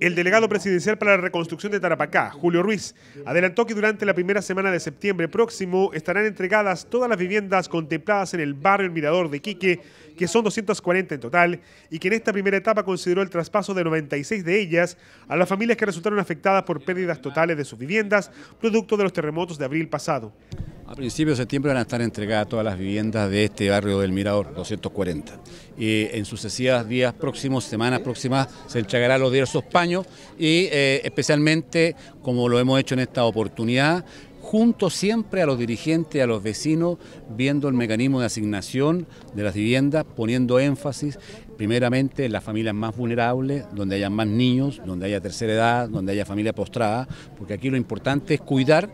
El delegado presidencial para la reconstrucción de Tarapacá, Julio Ruiz, adelantó que durante la primera semana de septiembre próximo estarán entregadas todas las viviendas contempladas en el barrio El Mirador de Quique, que son 240 en total, y que en esta primera etapa consideró el traspaso de 96 de ellas a las familias que resultaron afectadas por pérdidas totales de sus viviendas, producto de los terremotos de abril pasado. A principios de septiembre van a estar entregadas todas las viviendas de este barrio del Mirador, 240. Y en sucesivos días próximos, semanas próximas, se entregará los diversos paños y eh, especialmente, como lo hemos hecho en esta oportunidad, junto siempre a los dirigentes, a los vecinos, viendo el mecanismo de asignación de las viviendas, poniendo énfasis primeramente en las familias más vulnerables, donde haya más niños, donde haya tercera edad, donde haya familia postrada, porque aquí lo importante es cuidar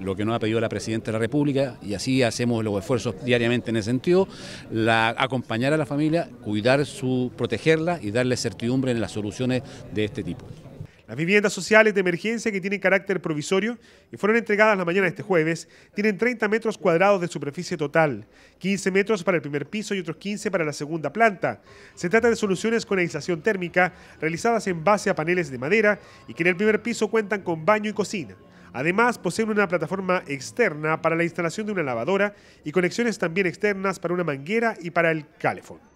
lo que nos ha pedido la Presidenta de la República y así hacemos los esfuerzos diariamente en ese sentido, acompañar a la familia, cuidar su, protegerla y darle certidumbre en las soluciones de este tipo. Las viviendas sociales de emergencia que tienen carácter provisorio y fueron entregadas la mañana de este jueves tienen 30 metros cuadrados de superficie total, 15 metros para el primer piso y otros 15 para la segunda planta. Se trata de soluciones con aislación térmica realizadas en base a paneles de madera y que en el primer piso cuentan con baño y cocina. Además, poseen una plataforma externa para la instalación de una lavadora y conexiones también externas para una manguera y para el calefón.